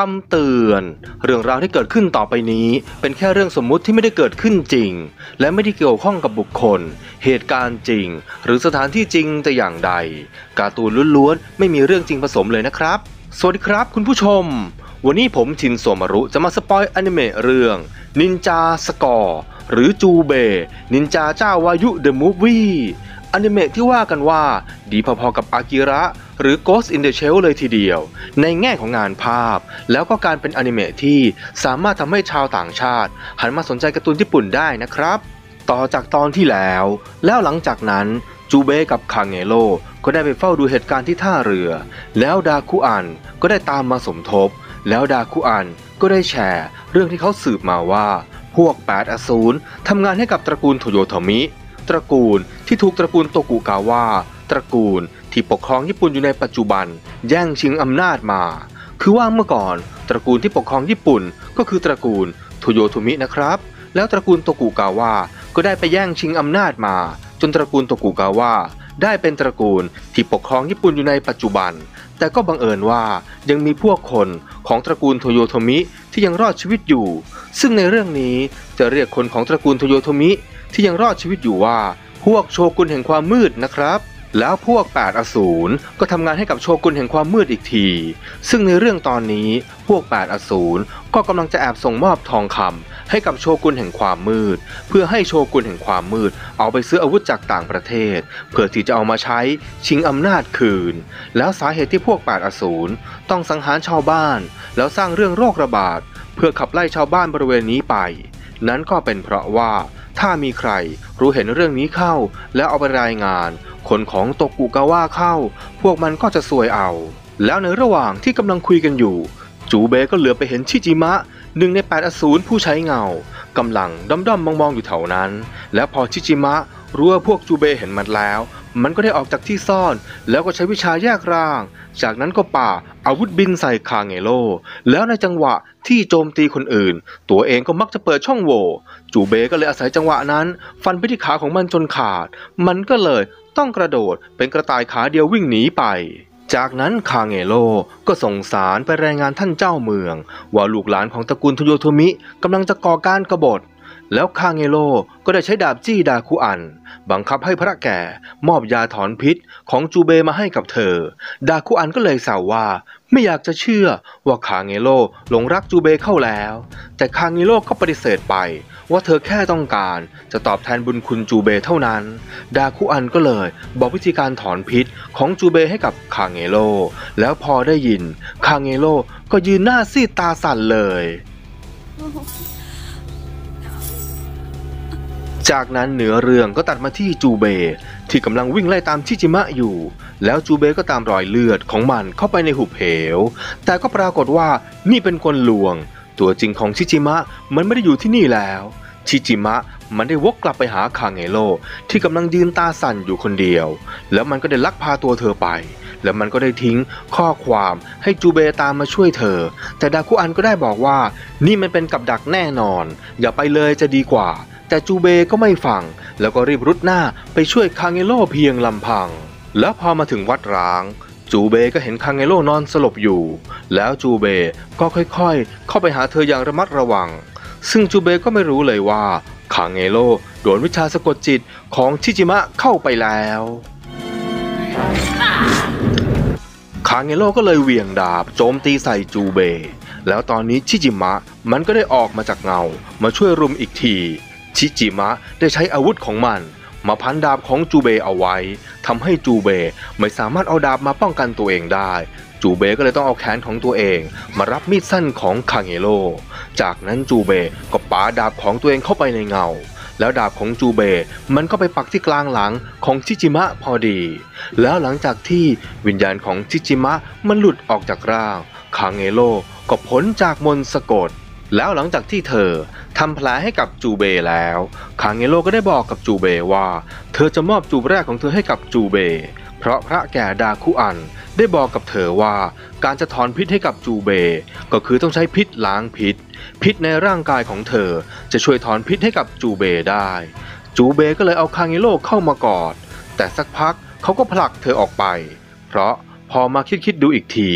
คำเตือน เรื่องราวที่เกิดขึ้นต่อไปนี้ เป็นแค่เรื่องสมมุติที่ไม่ได้เกิดขึ้นจริง และไม่ได้เกี่ยวข้องกับบุคคล เหตุการณ์จริง หรือสถานที่จริงแต่อย่างใด การ์ตูนล้วนๆ ไม่มีเรื่องจริงผสมเลยนะครับ สวัสดีครับคุณผู้ชม วันนี้ผมชินสมารุจะมา spoil อนิเมะเรื่องนินจาสกอร์หรือจูเบ นินจาเจ้าวายุ the movie อนิเมะที่ว่ากันว่า ดีพอๆกับอากิระ หรือ Ghost in the Shell เลยทีเดียว ในแง่ของงานภาพ แล้วก็การเป็นอนิเมะที่สามารถทำให้ชาวต่างชาติ หันมาสนใจการ์ตูนญี่ปุ่นได้นะครับ ต่อจากตอนที่แล้ว แล้วหลังจากนั้นจูเบกับคางเงโลก็ได้ไปเฝ้าดูเหตุการณ์ที่ท่าเรือ แล้วดาคุอันก็ได้ตามมาสมทบ แล้วดาคุอันก็ได้แชร์ เรื่องที่เขาสืบมาว่า พวกแปดอสูรทำงานให้กับตระกูลโทโยโทมิ ตระกูลที่ถูกตระกูลโตกุกาวะตระกูล ที่ปกครองญี่ปุ่นอยู่ในปัจจุบัน แย่งชิงอำนาจมา คือว่าเมื่อก่อน ตระกูลที่ปกครองญี่ปุ่น ก็คือตระกูลโทโยโทมินะครับ แล้วตระกูลโตกุกาวะก็ได้ไปแย่งชิงอำนาจมา จนตระกูลโตกุกาวะได้เป็นตระกูลที่ปกครองญี่ปุ่นอยู่ในปัจจุบัน แต่ก็บังเอิญว่ายังมีพวกคนของตระกูลโทโยโทมิที่ยังรอดชีวิตอยู่ ซึ่งในเรื่องนี้จะเรียกคนของตระกูลโทโยโทมิที่ยังรอดชีวิตอยู่ว่า พวกโชกุนแห่งความมืดนะครับ แล้วพวก8อสูรก็ทำงานให้กับโชกุนแห่งความมืดอีกที ซึ่งในเรื่องตอนนี้พวก8อสูรก็กำลังจะแอบส่งมอบทองคำให้กับโชกุนแห่งความมืด เพื่อให้โชกุนแห่งความมืด เอาไปซื้ออาวุธจากต่างประเทศ เพื่อที่จะเอามาใช้ชิงอำนาจคืน แล้วสาเหตุที่พวก8อสูรต้องสังหารชาวบ้าน แล้วสร้างเรื่องโรคระบาด เพื่อขับไล่ชาวบ้านบริเวณนี้ไป นั้นก็เป็นเพราะว่าถ้ามีใครรู้เห็นเรื่องนี้เข้า แล้วเอาไปรายงาน คนของโตกุกาวะเข้า พวกมันก็จะซวยเอา แล้วในระหว่างที่กำลังคุยกันอยู่ จูเบก็เหลือไปเห็นชิจิมะหนึ่งในแปดอสูรผู้ใช้เงากำลังด้อมๆมองๆอยู่แถวนั้น แล้วพอชิจิมะรู้ว่าพวกจูเบเห็นมันแล้ว มันก็ได้ออกจากที่ซ่อน แล้วก็ใช้วิชาแยกร่าง จากนั้นก็ป่าอาวุธบินใส่คาเงโล แล้วในจังหวะที่โจมตีคนอื่น ตัวเองก็มักจะเปิดช่องโหว่ จูเบก็เลยอาศัยจังหวะนั้น ฟันไปที่ขาของมันจนขาด มันก็เลย ต้องกระโดดเป็นกระต่ายขาเดียววิ่งหนีไป จากนั้นคาเงโลก็ส่งสารไปรายงานท่านเจ้าเมือง ว่าลูกหลานของตระกูลทโยโทมิกำลังจะก่อการกบฏแล้วคาเงโลก็ได้ใช้ดาบจี้ดาคุอัน บังคับให้พระแก่มอบยาถอนพิษของจูเบมาให้กับเธอ ดาคุอันก็เลยสาวว่า ไม่อยากจะเชื่อว่าคาเงโลหลงรักจูเบเข้าแล้ว แต่คาเงโลก็ปฏิเสธไป ว่าเธอแค่ต้องการจะตอบแทนบุญคุณจูเบเท่านั้น ดาคุอันก็เลยบอกวิธีการถอนพิษของจูเบให้กับคางเงโล แล้วพอได้ยินคางเงโลก็ยืนหน้าซีดตาสั่นเลย จากนั้นเหนือเรื่องก็ตัดมาที่จูเบที่กำลังวิ่งไล่ตามชิจิมะอยู่ แล้วจูเบก็ตามรอยเลือดของมันเข้าไปในหุบเหว แต่ก็ปรากฏว่านี่เป็นคนลวง ตัวจริงของชิจิมะมันไม่ได้อยู่ที่นี่แล้ว ชิจิมะมันได้วกกลับไปหาคางเงโลที่กำลังยืนตาสั่นอยู่คนเดียว แล้วมันก็ได้ลักพาตัวเธอไป แล้วมันก็ได้ทิ้งข้อความให้จูเบตามมาช่วยเธอ แต่ดาคุอันก็ได้บอกว่า นี่มันเป็นกับดักแน่นอน อย่าไปเลยจะดีกว่า แต่จูเบก็ไม่ฟัง แล้วก็รีบรุดหน้าไปช่วยคางเงโลเพียงลำพัง แล้วพอมาถึงวัดร้าง จูเบก็เห็นคางเงโลนอนสลบอยู่ แล้วจูเบก็ค่อยๆ เข้าไปหาเธออย่างระมัดระวัง ซึ่งจูเบก็ไม่รู้เลยว่าคางเงโลโดนวิชาสะกดจิตของชิจิมะเข้าไปแล้วคางเงโลก็เลยเหวี่ยงดาบโจมตีใส่จูเบ แล้วตอนนี้ชิจิมะมันก็ได้ออกมาจากเงา มาช่วยรุมอีกที ชิจิมะได้ใช้อาวุธของมัน มาพันดาบของจูเบเอาไว้ ทำให้จูเบไม่สามารถเอาดาบมาป้องกันตัวเองได้ จูเบก็เลยต้องเอาแขนของตัวเอง มารับมีดสั้นของคางเงโล จากนั้นจูเบก็ปาดาบของตัวเองเข้าไปในเงา แล้วดาบของจูเบมันก็ไปปักที่กลางหลังของชิจิมะพอดี แล้วหลังจากที่วิญญาณของชิจิมะมันหลุดออกจากร่างคางเงโลก็พ้นจากมนสะกดแล้วหลังจากที่เธอ ทำแผลให้กับจูเบแล้ว คางเงโลก็ได้บอกกับจูเบว่า เธอจะมอบจูบแรกของเธอให้กับจูเบ เพราะพระแก่ดาคุอันได้บอกกับเธอว่าการจะถอนพิษให้กับจูเบ ก็คือต้องใช้พิษล้างพิษ พิษในร่างกายของเธอจะช่วยถอนพิษให้กับจูเบได้ จูเบก็เลยเอาคางเงโลเข้ามากอด แต่สักพักเขาก็ผลักเธอออกไป เพราะ พอมาคิดคิดดูอีกที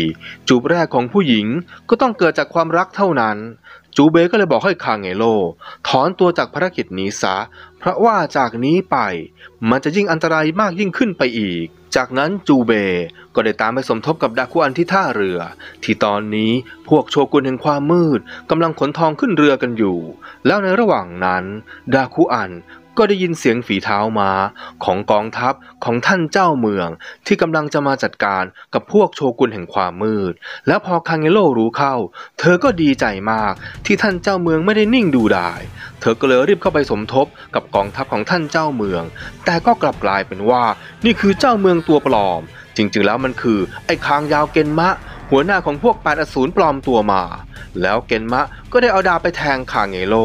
จูบแรกของผู้หญิงก็ต้องเกิดจากความรักเท่านั้น จูเบก็เลยบอกให้คางเงโล ถอนตัวจากภารกิจนี้ซะ เพราะว่าจากนี้ไป มันจะยิ่งอันตรายมากยิ่งขึ้นไปอีก จากนั้นจูเบก็ได้ตามไปสมทบกับดาคุอันที่ท่าเรือ ที่ตอนนี้พวกโชกุนแห่งความมืดกำลังขนทองขึ้นเรือกันอยู่ แล้วในระหว่างนั้น ดาคุอัน ก็ได้ยินเสียงฝีเท้ามาของกองทัพของท่านเจ้าเมือง ที่กำลังจะมาจัดการกับพวกโชกุนแห่งความมืด แล้วพอคังเงโลรู้เข้า เธอก็ดีใจมากที่ท่านเจ้าเมืองไม่ได้นิ่งดูดายเธอก็เลยรีบเข้าไปสมทบกับกองทัพของท่านเจ้าเมือง แต่ก็กลับกลายเป็นว่านี่คือเจ้าเมืองตัวปลอม จริงๆแล้วมันคือไอ้คางยาวเกนมะหัวหน้าของพวกแปดอสูรปลอมตัวมา แล้วเกนมะก็ได้เอาดาบไปแทงคางเงโล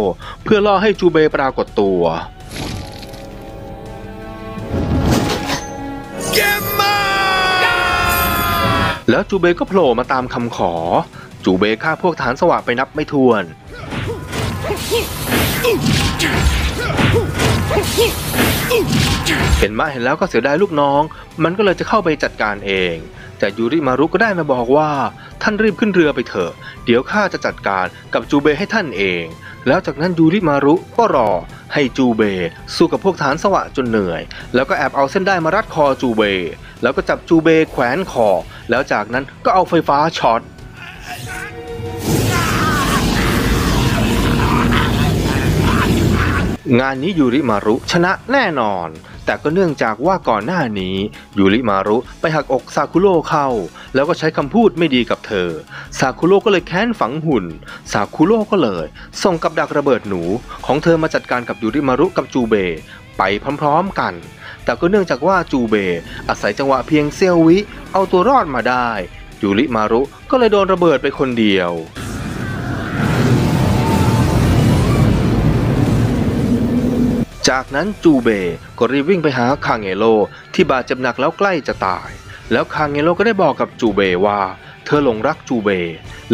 เพื่อล่อให้จูเบปรากฏตัว แล้วจูเบก็โผล่มาตามคำขอ จูเบฆ่าพวกฐานสวะไปนับไม่ถ้วน เห็นมะเห็นแล้วก็เสียดายลูกน้อง มันก็เลยจะเข้าไปจัดการเอง แต่ยูริมารุก็ได้มาบอกว่า ท่านรีบขึ้นเรือไปเถอะ เดี๋ยวข้าจะจัดการกับจูเบให้ท่านเอง แล้วจากนั้นยูริมารุก็รอให้จูเบสู้กับพวกฐานสวะจนเหนื่อย แล้วก็แอบเอาเส้นได้มารัดคอจูเบ แล้วก็จับจูเบแขวนคอ แล้วจากนั้นก็เอาไฟฟ้าช็อตงานนี้ยูริมารุชนะแน่นอน แต่ก็เนื่องจากว่าก่อนหน้านี้ยูริมารุไปหักอกซาคุโร่เข้า แล้วก็ใช้คำพูดไม่ดีกับเธอ ซาคุโร่ก็เลยแค้นฝังหุ่น ซาคุโร่ก็เลย ส่งกับดักระเบิดหนูของเธอมาจัดการกับยูริมารุกับจูเบ ไปพร้อมๆกัน แต่ก็เนื่องจากว่าจูเบ อาศัยจังหวะเพียงเซียววิ เอาตัวรอดมาได้ยูริมารุก็เลยโดนระเบิดไปคนเดียว จากนั้นจูเบก็รีบวิ่งไปหาคางเงโลที่บาดเจ็บหนักแล้วใกล้จะตาย แล้วคางเงโลก็ได้บอกกับจูเบว่า เธอหลงรักจูเบ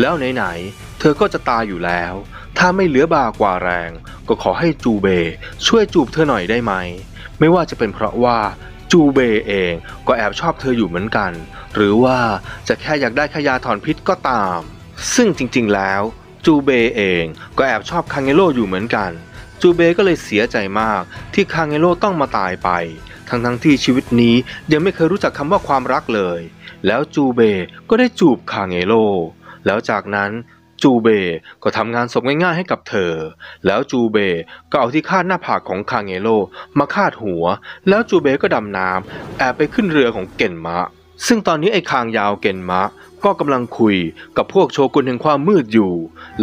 แล้วไหนๆเธอก็จะตายอยู่แล้ว ถ้าไม่เหลือบากว่าแรง ก็ขอให้จูเบ ช่วยจูบเธอหน่อยได้ไหม ไม่ว่าจะเป็นเพราะว่าจูเบเองก็แอบชอบเธออยู่เหมือนกัน หรือว่าจะแค่อยากได้ขยาถอนพิษก็ตาม ซึ่งจริงๆแล้วจูเบเองก็แอบชอบคางเงโลอยู่เหมือนกัน จูเบก็เลยเสียใจมากที่คางเงโลต้องมาตายไป ทั้งๆที่ชีวิตนี้ยังไม่เคยรู้จักคำว่าความรักเลย แล้วจูเบก็ได้จูบคางเงโลแล้วจากนั้นจูเบก็ทำงานศพง่ายๆให้กับเธอ แล้วจูเบก็เอาที่คาดหน้าผากของคางเงโลมาคาดหัว แล้วจูเบก็ดำน้ำแอบไปขึ้นเรือของเก่นมะ ซึ่งตอนนี้ไอ้คางยาวเก่นมะ ก็กำลังคุยกับพวกโชกุนแห่งความมืดอยู่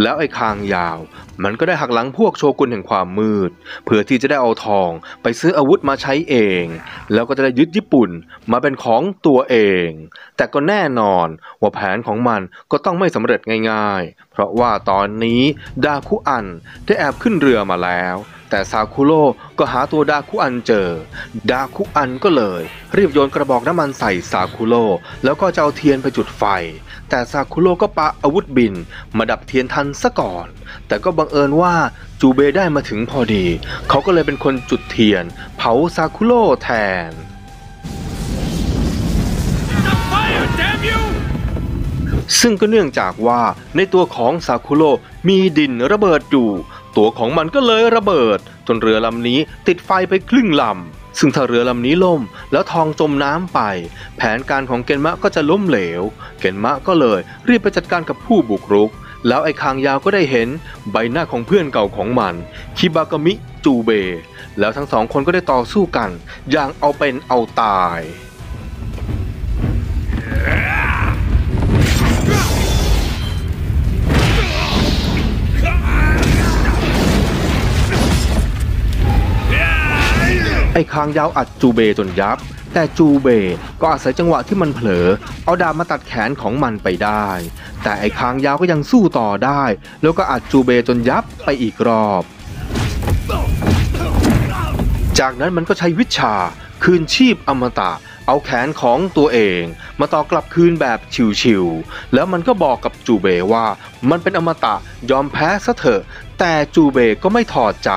แล้วไอ้คางยาว มันก็ได้หักหลังพวกโชกุนแห่งความมืด เพื่อที่จะได้เอาทองไปซื้ออาวุธมาใช้เอง แล้วก็จะได้ยึดญี่ปุ่นมาเป็นของตัวเอง แต่ก็แน่นอนว่าแผนของมันก็ต้องไม่สำเร็จง่ายๆ เพราะว่าตอนนี้ดาคุอันได้แอบขึ้นเรือมาแล้ว แต่ซาคุโร่ก็หาตัวดาคุอันเจอ ดาคุอันก็เลย รีบโยนกระบอกน้ำมันใส่ซาคุโร่แล้วก็จะเอาเทียนไปจุดไฟ แต่ซาคุโร่ก็ปะอาวุธบิน มาดับเทียนทันซะก่อน แต่ก็บังเอิญว่าจูเบได้มาถึงพอดี เขาก็เลยเป็นคนจุดเทียน เผาซาคุโร่แทน ซึ่งก็เนื่องจากว่าในตัวของซาคุโรมีดินระเบิดอยู่ ตัวของมันก็เลยระเบิด จนเรือลำนี้ติดไฟไปครึ่งลำ ซึ่งถ้าเรือลำนี้ล่มแล้วทองจมน้ำไป แผนการของเกนมะก็จะล้มเหลว เกนมะก็เลยรีบไปจัดการกับผู้บุกรุก แล้วไอ้คางยาวก็ได้เห็นใบหน้าของเพื่อนเก่าของมัน คิบากามิจูเบ แล้วทั้งสองคนก็ได้ต่อสู้กัน อย่างเอาเป็นเอาตาย อ้คางยาวอัดจูเบจนยับ แต่จูเบก็อาศัยจังหวะที่มันเผลอ เอาดาบมาตัดแขนของมันไปได้ แต่ไอ้คางยาวก็ยังสู้ต่อได้ แล้วก็อัดจูเบจนยับไปอีกรอบ จากนั้นมันก็ใช้วิชาคืนชีพอมตะเอาแขนของตัวเองมาต่อกลับคืนแบบชิวๆ แล้วมันก็บอกกับจูเบว่ามันเป็นอมตะยอมแพ้ซะเถอะ แต่จูเบก็ไม่ถอดใจ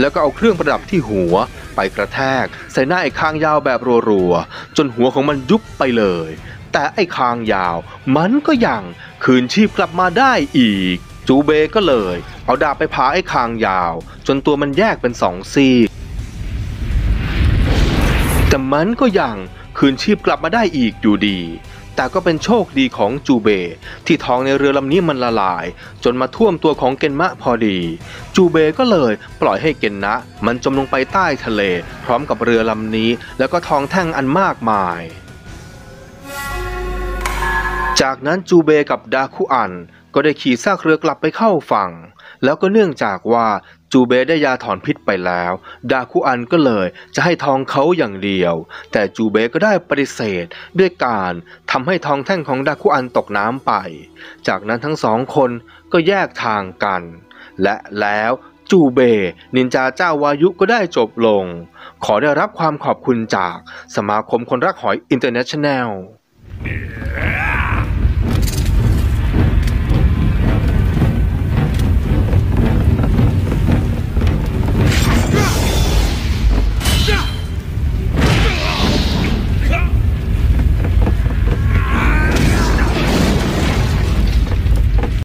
แล้วก็เอาเครื่องประดับที่หัว ไปกระแทก ใส่หน้าไอ้คางยาวแบบรัวๆ จนหัวของมันยุบไปเลย แต่ไอ้คางยาวมันก็ยังคืนชีพกลับมาได้อีก จูเบก็เลย เอาดาบไปผ่าไอ้คางยาว จนตัวมันแยกเป็นสองซีกแต่มันก็ยังคืนชีพกลับมาได้อีกอยู่ดี แต่ก็เป็นโชคดีของจูเบ ที่ทองในเรือลำนี้มันละลาย จนมาท่วมตัวของเกนมะพอดี จูเบก็เลยปล่อยให้เกนนะ มันจมลงไปใต้ทะเล พร้อมกับเรือลำนี้ แล้วก็ทองแท่งอันมากมายจากนั้นจูเบกับดาคุอันก็ได้ขี่ซากเรือกลับไปเข้าฝั่ง แล้วก็เนื่องจากว่า จูเบได้ยาถอนพิษไปแล้ว ดาคุอันก็เลยจะให้ทองเขาอย่างเดียว แต่จูเบก็ได้ปฏิเสธ ด้วยการทำให้ทองแท่งของดาคุอันตกน้ำไป จากนั้นทั้งสองคนก็แยกทางกัน และแล้วจูเบ นินจาเจ้าวายุก็ได้จบลง ขอได้รับความขอบคุณจากสมาคมคนรักหอย International